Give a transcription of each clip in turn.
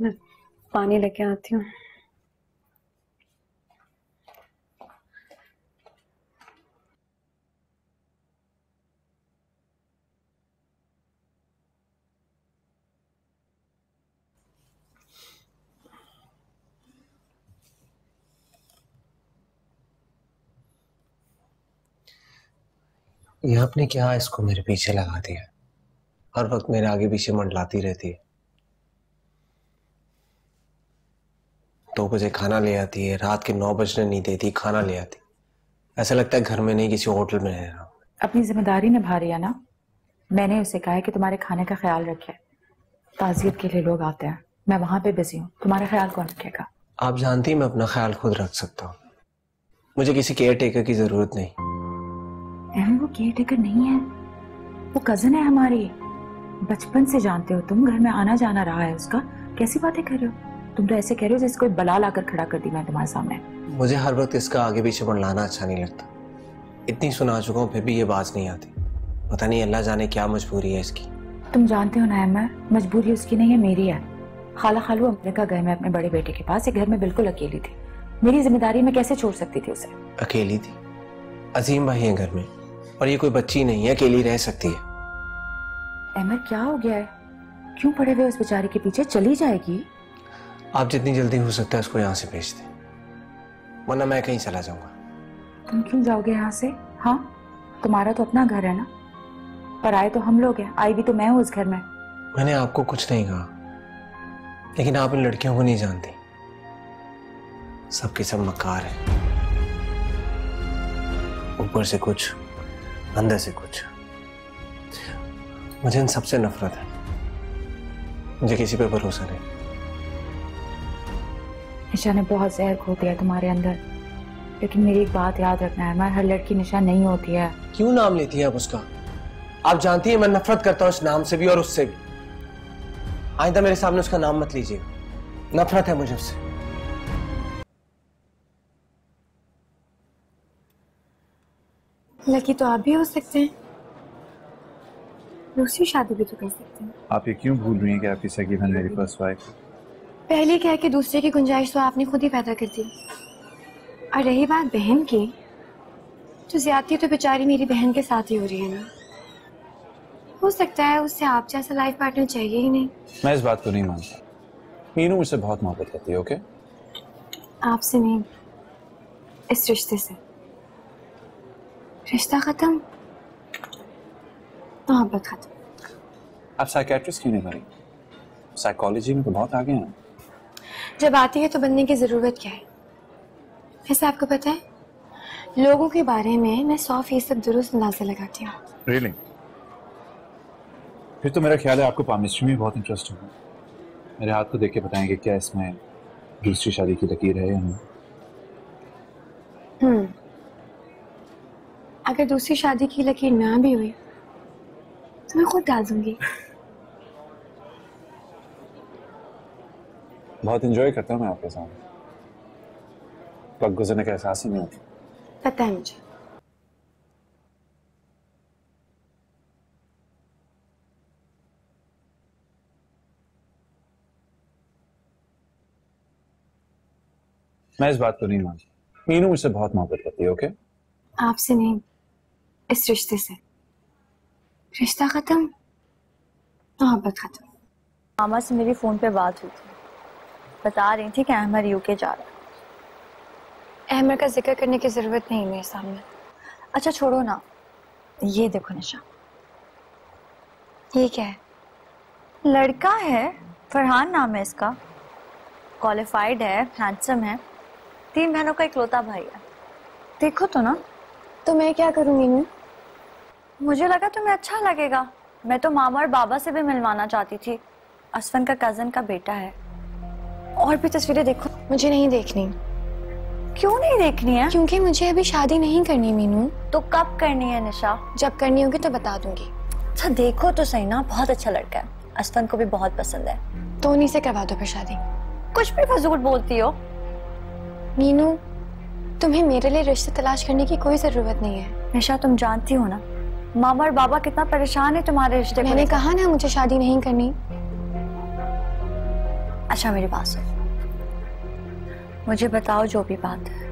मैं पानी लेके आती हूँ। ये आपने क्या इसको मेरे पीछे लगा दिया? हर वक्त मेरे आगे पीछे मंडलाती रहती है। दो बजे खाना ले आती है रात के नौ बजने नहीं देती खाना ले आती। ऐसा लगता है घर में नहीं किसी होटल में रह रहा हूँ। अपनी ज़िम्मेदारी निभा रही है ना? मैंने उसे कहा है कि तुम्हारे खाने का ख्याल रखे ताजियत के लिए लोग आते हैं। मैं वहाँ पे बिज़ी हूँ। तुम्हारा ख्याल कौन रखेगा? आप जानती हैं मैं अपना ख्याल खुद रख सकता हूँ। मुझे किसी केयर टेकर की ज़रूरत नहीं। केयर टेकर नहीं है। वो कज़न है हमारी। बचपन से जानते हो तुम घर में आना जाना रहा है उसका। कैसी बातें कर रहे हो? तुम तो ऐसे कह रहे हो जैसे कोई बला लाकर खड़ा कर दी मैं तुम्हारे सामने। मुझे हर वक्त इसका आगे पीछे बढ़लाना अच्छा नहीं लगता। इतनी सुना चुका हूँ फिर भी ये बात नहीं आती। पता नहीं अल्लाह जाने क्या मजबूरी है इसकी। तुम जानते हो ना अहमद मजबूरी उसकी नहीं है मेरी है। खाला खालू अमेरिका गए मैं अपने बड़े बेटे के पास ये घर में बिल्कुल अकेली थी। मेरी ज़िम्मेदारी में कैसे छोड़ सकती थी उसे? अकेली थी। अजीम भाई है घर में। और ये कोई बच्ची नहीं है अकेली रह सकती है। अहमद क्या हो गया है? क्यों पड़े हुए उस बेचारे के पीछे? चली जाएगी। आप जितनी जल्दी हो सकता है उसको यहाँ से भेज दें। वरना मैं कहीं चला जाऊँगा। तुम क्यों जाओगे यहाँ से? हाँ तुम्हारा तो अपना घर है ना? पर आए तो हम लोग हैं। आई भी तो मैं हूँ उस घर में। मैंने आपको कुछ नहीं कहा लेकिन आप इन लड़कियों को नहीं जानती। सबके सब मकार है। ऊपर से कुछ अंदर से कुछ। मुझे इन सबसे नफरत है। मुझे किसी पे भरोसा नहीं। निशा ने बहुत जहर खो दिया तुम्हारे अंदर। लेकिन मेरी एक बात याद रखना है मैं हर लड़की निशा नहीं होती है। क्यों नाम लेती है आप उसका? आप जानती हैं मैं नफरत करता हूँ इस नाम से भी और उससे भी। आइंदा मेरे सामने उसका नाम मत लीजिए। नफरत है मुझे उससे। लकी तो आप भी हो सकते हैं। दूसरी शादी भी तो कर सकते हैं। आप ये क्यों भूल रही हैं कि आपकी सगी बहन मेरी फ़र्स्ट वाइफ पहले क्या है कि दूसरे की गुंजाइश तो आपने खुद ही पैदा कर दी। और रही बात बहन की तो ज्यादती तो बेचारी मेरी बहन के साथ ही हो रही है ना। हो सकता है उससे आप जैसा लाइफ पार्टनर चाहिए ही नहीं। मैं इस बात को नहीं मानता। मीनू मुझसे बहुत मोहब्बत करती है ओके आपसे नहीं इस रिश्ते से। रिश्ता खत्म मोहब्बत खत्म आप साइकेट्रिस्ट क्यों नहीं बनी? साइकोलॉजी में तो बहुत आगे हैं। जब आती है तो बनने की ज़रूरत क्या है? वैसे आपको पता है लोगों के बारे में मैं सौ फ़ीसद दुरुस्त अंदाजे लगाती हूँ। रियली फिर तो मेरा ख्याल है आपको पामिस्ट्री में बहुत इंटरेस्ट होगा। मेरे हाथ को देख के बताएँगे क्या इसमें दूसरी शादी की लकीर है या नहीं। हम्म। अगर दूसरी शादी की लकीर ना भी हुई तो मैं खुद डाल दूँगी। बहुत इंजॉय करता हूँ मैं आपके साथ। वक्त गुजरने का एहसास ही नहीं होता। पता है मुझे। मैं इस बात को नहीं मानता। मीनू मुझसे बहुत मोहब्बत करती है ओके आपसे नहीं। इस रिश्ते से रिश्ता खत्म मोहब्बत खत्म मामा से मेरी फ़ोन पे बात हुई थी बता रही थी कि अहमद यूके जा रहा है अहमद का ज़िक्र करने की ज़रूरत नहीं मेरे सामने अच्छा छोड़ो ना ये देखो निशा ये क्या है लड़का है फरहान नाम है इसका क्वालिफाइड है हैंडसम है तीन बहनों का इकलौता भाई है देखो तो ना तो मैं क्या करूँगी मीनू मुझे लगा तुम्हें अच्छा लगेगा। मैं तो मामा और बाबा से भी मिलवाना चाहती थी। असफन का कज़न का बेटा है। और भी तस्वीरें देखो। मुझे नहीं देखनी। क्यों नहीं देखनी है? क्योंकि मुझे अभी शादी नहीं करनी मीनू। तो कब करनी है निशा? जब करनी होगी तो बता दूँगी। अच्छा देखो तो सही ना बहुत अच्छा लड़का है। असफन को भी बहुत पसंद है। तो उन्हीं से करवा दो फिर शादी। कुछ भी फजूल बोलती हो। मीनू तुम्हें मेरे लिए रिश्ते तलाश करने की कोई ज़रूरत नहीं है। निशा तुम जानती हो ना? मामा और बाबा कितना परेशान है तुम्हारे रिश्ते मैंने कहा ना मुझे शादी नहीं करनी। अच्छा मेरी बात सुन। मुझे बताओ जो भी बात है।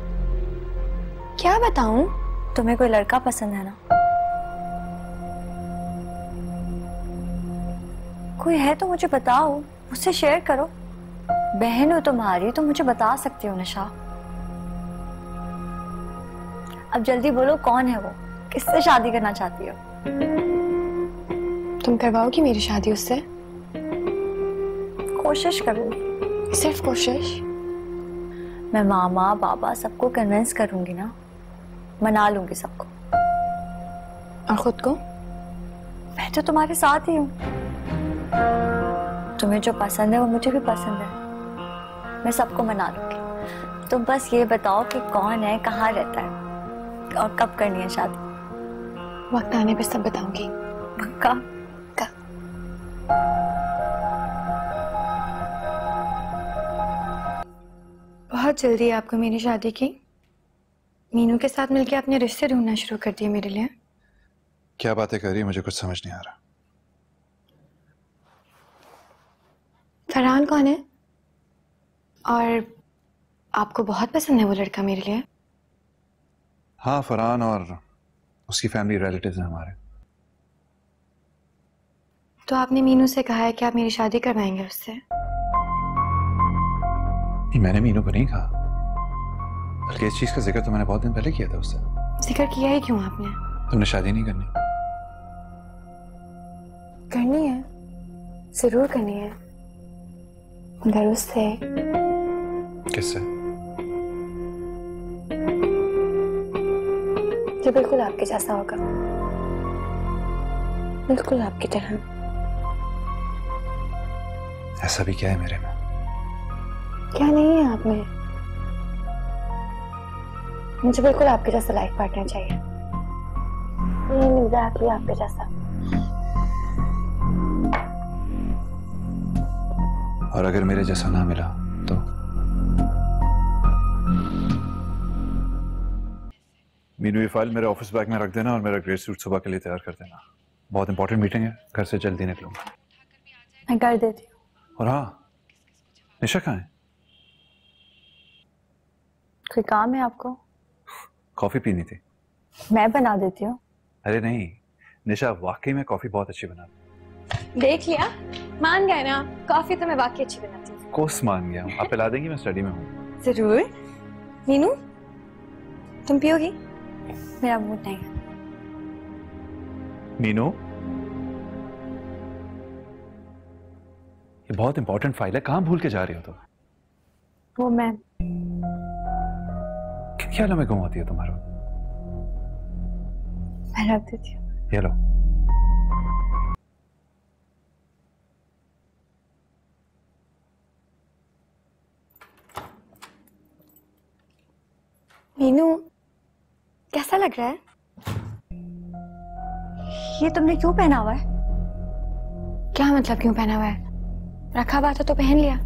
क्या बताऊँ? तुम्हें कोई लड़का पसंद है ना? कोई है तो मुझे बताओ मुझसे शेयर करो। बहन हो तुम्हारी तो मुझे बता सकती हो निशा। अब जल्दी बोलो कौन है वो? किससे शादी करना चाहती हो? तुम करवाओगी मेरी शादी उससे? कोशिश करूँगी। सिर्फ़ कोशिश? मैं मामा बाबा सबको कन्विंस करूँगी ना मना लूँगी सबको। और खुद को? मैं तो तुम्हारे साथ ही हूँ। तुम्हें जो पसंद है वो मुझे भी पसंद है। मैं सबको मना लूँगी। तुम बस ये बताओ कि कौन है कहाँ रहता है? और कब करनी है शादी? वक्त आने पे सब बताऊँगी। पक्का बहुत जल्दी है आपको मेरी शादी की। मीनू के साथ मिलके आपने रिश्ते ढूंढना शुरू कर दिए मेरे लिए। क्या बातें कर रही है? मुझे कुछ समझ नहीं आ रहा। फरहान कौन है? और आपको बहुत पसंद है वो लड़का मेरे लिए। हाँ फरहान और उसकी फैमिली रिलेटिव्स हैं हमारे। तो आपने मीनू से कहा है कि आप मेरी शादी करवाएँगे उससे? नहीं मैंने मीनू को नहीं कहा। बल्कि इस चीज़ का ज़िक्र तो मैंने बहुत दिन पहले किया था उससे। ज़िक्र किया ही क्यों आपने? तुमने शादी नहीं करनी। करनी है। ज़रूर करनी है। मगर उससे किससे? जो बिल्कुल आपके जैसा होगा। बिल्कुल आपकी तरह। ऐसा भी क्या है मेरे में? क्या नहीं है आप में? मुझे बिल्कुल आपके जैसा लाइफ पार्टनर चाहिए। एग्जैक्टली आपके जैसा। और अगर मेरे जैसा ना मिला मीनू ये फ़ाइल मेरे ऑफ़िस बैग में रख देना और मेरा ग्रे सूट सुबह के लिए तैयार कर देना बहुत इंपॉर्टेंट मीटिंग है घर से जल्दी निकलूँगा मैं कर देती हूँ और हाँ निशा कहाँ है कोई काम है आपको कॉफ़ी पीनी थी मैं बना देती हूँ अरे नहीं निशा वाकई में कॉफ़ी बहुत अच्छी बनाती देख लिया मान गए ना कॉफ़ी तो मैं वाकई अच्छी बनाती हूँ कोस मान गया आप पिला देंगी मैं स्टडी में हूँ ज़रूर मीनू तुम पियोगी मेरा मूड नहीं है। मीनू? ये बहुत इंपॉर्टेंट फ़ाइल है। कहाँ भूल के जा रही हो तुम? वो मैं किन ख्यालों में घुमाती है तुम्हारा मैं रख देती हूँ। ये लो। मीनू कैसा लग रहा है? ये तुमने क्यों पहना हुआ है? क्या मतलब क्यों पहना हुआ है? रखा हुआ था तो पहन लिया।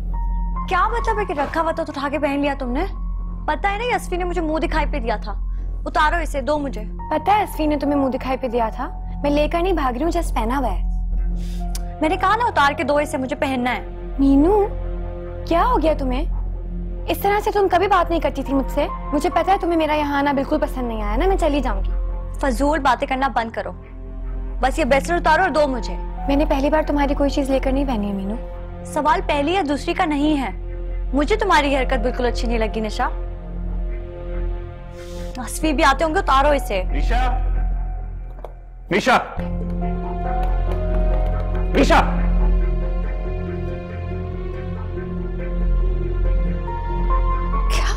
क्या मतलब है कि रखा हुआ था तो उठा के पहन लिया तुमने? पता है ना यशवी ने मुझे मुँह दिखाई पे दिया था। उतारो इसे दो मुझे। पता है असफी ने तुम्हें मुँह दिखाई पे दिया था? मैं लेकर नहीं भाग रही हूँ जस्ट पहना हुआ है। मैंने कहा ना उतार के दो इसे मुझे पहनना है। मीनू क्या हो गया तुम्हें? इस तरह से तुम कभी बात नहीं करती थी मुझसे। मुझे पता है तुम्हें मेरा यहाँ आना बिल्कुल पसंद नहीं आया ना मैं चली जाऊँगी। फजूल बातें करना बंद करो। बस ये ब्रेसलेट उतारो और दो मुझे। मैंने पहली बार तुम्हारी कोई चीज़ लेकर नहीं पहनी है मीनू। सवाल पहली या दूसरी का नहीं है। मुझे तुम्हारी हरकत बिल्कुल अच्छी नहीं लगी निशा। असफी भी आते होंगे उतारो इसे। निशा। निशा। निशा।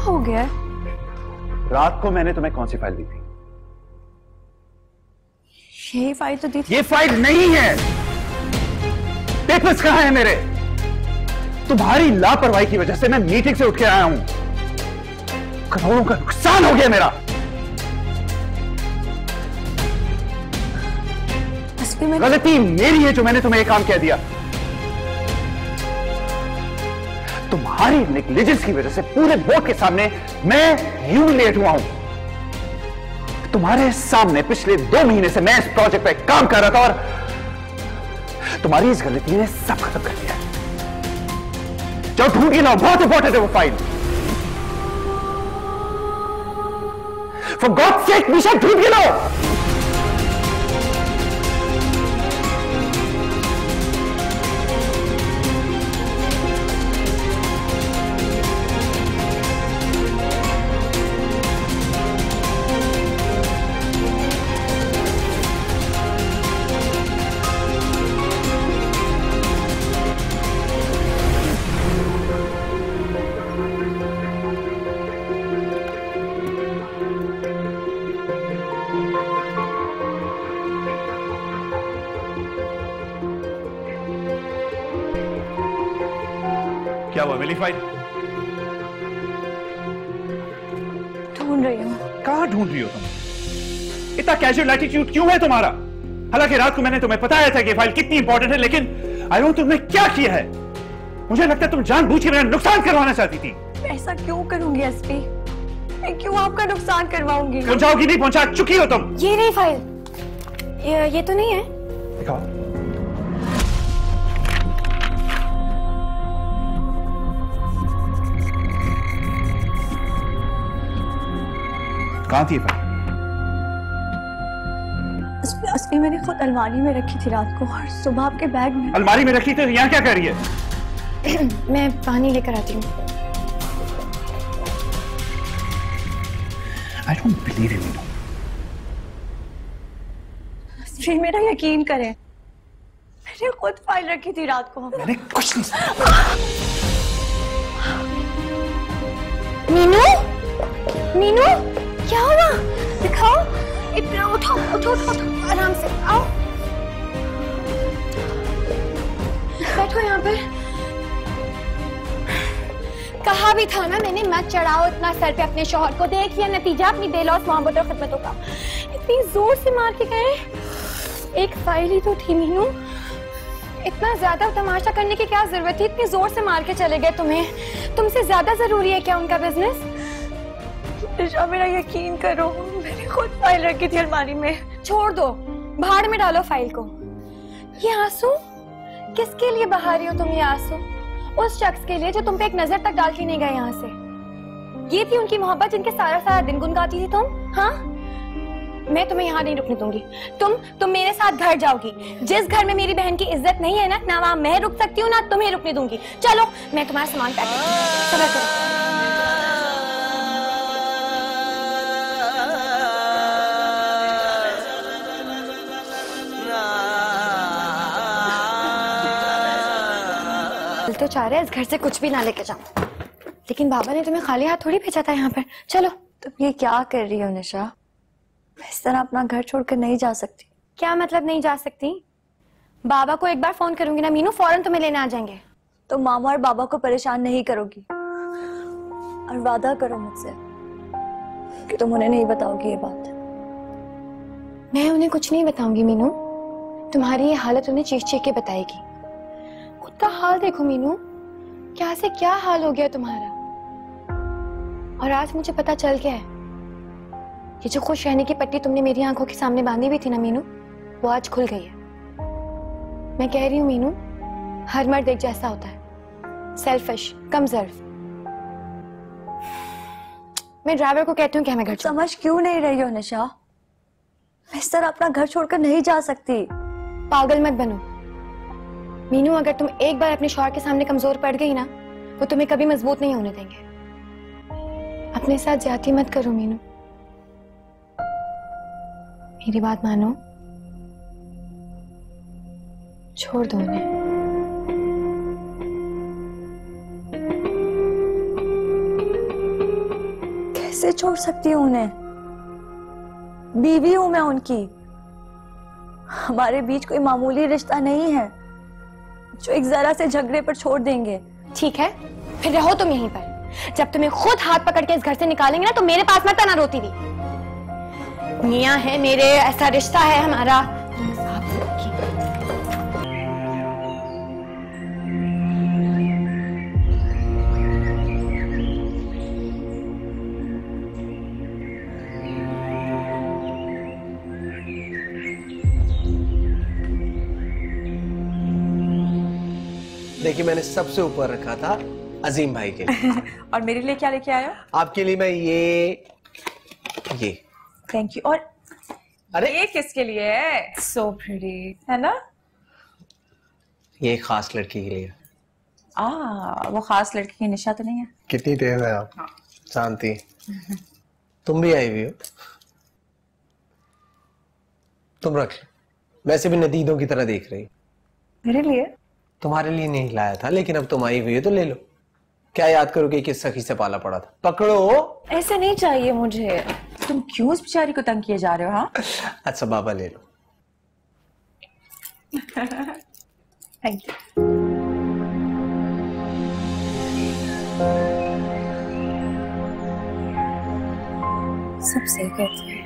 हो गया रात को मैंने तुम्हें कौन सी फ़ाइल दी थी? यही फ़ाइल तो दी थी। ये फ़ाइल नहीं है। पेपर्स कहाँ है मेरे? तुम्हारी लापरवाही की वजह से मैं मीटिंग से उठ के आया हूँ। करोड़ों का नुकसान हो गया मेरा। में गलती मेरी है जो मैंने तुम्हें ये काम कह दिया। तुम्हारी नेग्लिजेंस की वजह से पूरे बोर्ड के सामने मैं ह्यूमिलेट हुआ हूँ। तुम्हारे सामने पिछले दो महीने से मैं इस प्रोजेक्ट पे काम कर रहा था और तुम्हारी इस गलती ने सब खत्म कर दिया। जाओ ढूंढ ना, बहुत इंपॉर्टेंट है वो file for God sake Nisha ढूंढ के क्या हुआ मिली फ़ाइल ढूंढ रही हूँ। कहाँ ढूंढ रही हो तुम? इतना कैजुअल एटीट्यूड क्यों है तुम्हारा? हालाँकि रात को मैंने तुम्हें बताया था कि फ़ाइल कितनी इंपॉर्टेंट है लेकिन आई नो तुमने क्या किया है। मुझे लगता है तुम जानबूझ के मेरा नुकसान करवाना चाहती थी। ऐसा क्यों करूँगी एसपी मैं क्यों आपका नुकसान करवाऊँगी? पहुंचाओगी नहीं पहुँचा चुकी हो तुम। ये नहीं फ़ाइल ये, ये तो नहीं है। दिखाओ। कहाँ थी फ़ाइल एसपी मैंने खुद अलमारी में रखी थी रात को। और सुबह आपके बैग में। अलमारी में रखी थी? यहाँ क्या कर रही है? मैं पानी लेकर आती हूँ। I don't believe in you SP मेरा यकीन करें मैंने खुद फ़ाइल रखी थी रात को। मैंने कुछ नहीं सुना। मीनू? मीनू? क्या हो हुआ दिखाओ। इतना उठो उठो उठो उठो, आराम से, आओ। बैठो यहाँ पर। कहा भी था ना मैंने, मत चढ़ाओ इतना सर पे अपने शोहर को। देख लिया नतीजा अपनी बेलौस मोहब्बत और खिदमतों का। इतनी ज़ोर से मार के गए। एक फ़ाइल ही तो थी मीनू इतना ज़्यादा तमाशा करने की क्या ज़रूरत थी? इतनी ज़ोर से मार के चले गए तुम्हें। तुमसे ज़्यादा ज़रूरी है क्या उनका बिज़नेस निशा मेरा यकीन करो मैंने खुद फ़ाइल रखी थी अलमारी में। छोड़ दो, भाड़ में डालो फ़ाइल को। ये आँसू? किसके लिए बहा रही हो तुम ये आँसू? उस शख्स के लिए जो तुम पे एक नज़र तक डाल के नहीं गए यहाँ से। ये थी उनकी मोहब्बत जिनके सारा सारा दिन गुनगाती थी तुम हाँ? मैं तुम्हें यहाँ नहीं रुकने दूँगी। तुम तुम मेरे साथ घर जाओगी। जिस घर में मेरी बहन की इज़्ज़त नहीं है ना ना वहाँ मैं रुक सकती हूँ, ना तुम्हें रुकने दूँगी। चलो, मैं तुम्हारा सामान पैक करती तो चाह रहे है इस घर से कुछ भी ना लेके जाऊँ। लेकिन बाबा ने तुम्हें खाली हाथ थोड़ी भेजा था यहाँ पर। चलो। तुम ये क्या कर रही हो निशा? मैं इस तरह अपना घर छोड़कर नहीं जा सकती। क्या मतलब नहीं जा सकती? बाबा को एक बार फ़ोन करूँगी ना मीनू फ़ौरन तुम्हें लेने आ जाएँगे। तो मामा और बाबा को परेशान नहीं करोगी? और वादा करो मुझसे कि तुम उन्हें नहीं बताओगी ये बात। मैं उन्हें कुछ नहीं बताऊँगी मीनू। तुम्हारी ये हालत उन्हें चीख चीख के बताएगी। खुद का हाल देखो मीनू। क्या से क्या हाल हो गया तुम्हारा? और आज मुझे पता चल गया है ये जो खुश रहने की पट्टी तुमने मेरी आँखों के सामने बांधी हुई थी ना मीनू वो आज खुल गई है। मैं कह रही हूँ मीनू हर मर्द एक जैसा होता है। सेल्फिश कमज़ोर। मैं ड्राइवर को कहती हूँ कि हमें घर समझ क्यों नहीं रही हो निशा? मैं इस तरह अपना घर छोड़कर नहीं जा सकती। पागल मत बनो। मीनू, अगर तुम एक बार अपने शौहर के सामने कमज़ोर पड़ गई ना, वो तुम्हें कभी मज़बूत नहीं होने देंगे। अपने साथ ज़्यादा मत करो, मीनू। मेरी बात मानो। छोड़ दो उन्हें। कैसे छोड़ सकती हूँ उन्हें? बीवी हूँ मैं उनकी। हमारे बीच कोई मामूली रिश्ता नहीं है। जो एक जरा से झगड़े पर छोड़ देंगे। ठीक है, फिर रहो तुम यहीं पर। जब तुम्हें खुद हाथ पकड़ के इस घर से निकालेंगे ना तो मेरे पास मत आना, रोती थी मियाँ है मेरे, ऐसा रिश्ता है हमारा। देखिए मैंने सबसे ऊपर रखा था अजीम भाई के लिए। और मेरे लिए क्या लेके आया आपके लिए मैं ये ये। थैंक यू और अरे। ये किसके लिए है? सो प्रिटी है ना? ये खास लड़की के लिए। आ वो खास लड़की की निशा तो नहीं है? कितनी तेज है आप? शांति। तुम भी आई हुई हो। तुम रख लो। वैसे भी नदीदों की तरह देख रही। मेरे लिए? तुम्हारे लिए नहीं लाया था लेकिन अब तुम आई हुई है तो ले लो। क्या याद करोगे किस सखी से पाला पड़ा था? पकड़ो। ऐसे नहीं चाहिए मुझे। तुम क्यों उस बेचारी को तंग किए जा रहे हो हाँ? अच्छा बाबा ले लो। थैंक यू सब सही कहते हैं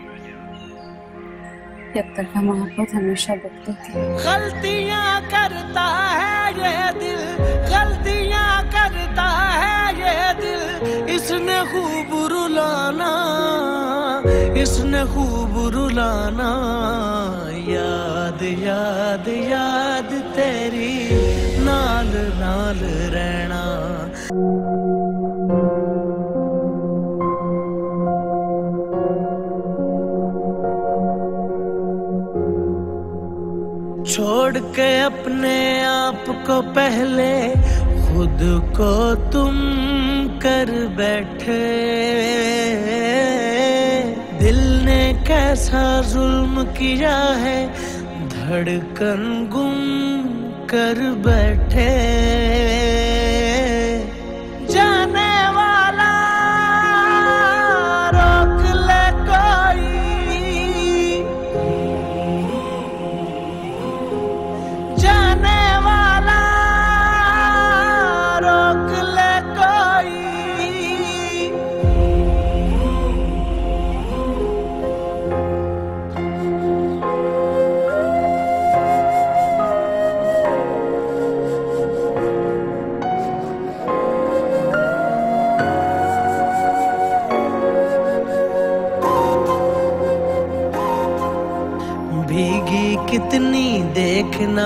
एक तरफा मोहब्बत हमेशा दुख देती है। गलतियाँ करता है इसने खूब रुलाना? याद याद याद तेरी नाल नाल रहना। छोड़ के अपने आप को पहले खुद को तुम कर बैठे। कैसा जुल्म किया है धड़कन गुम कर बैठे।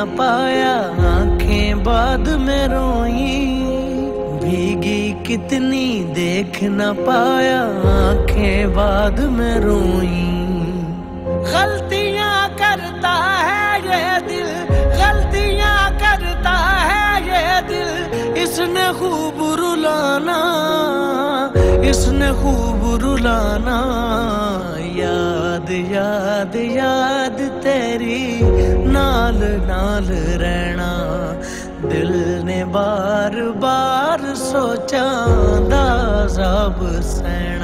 न पाया आँखें बाद में रोई। भीगी कितनी देख न पाया आँखें बाद में रोई। गलतियाँ करता है ये दिल, गलतियाँ करता है ये दिल। इसने खूब रुलाना, इसने खूब रुलाना। याद याद याद। नाल नाल रहना दिल ने बार बार सोचा दाजाब सहना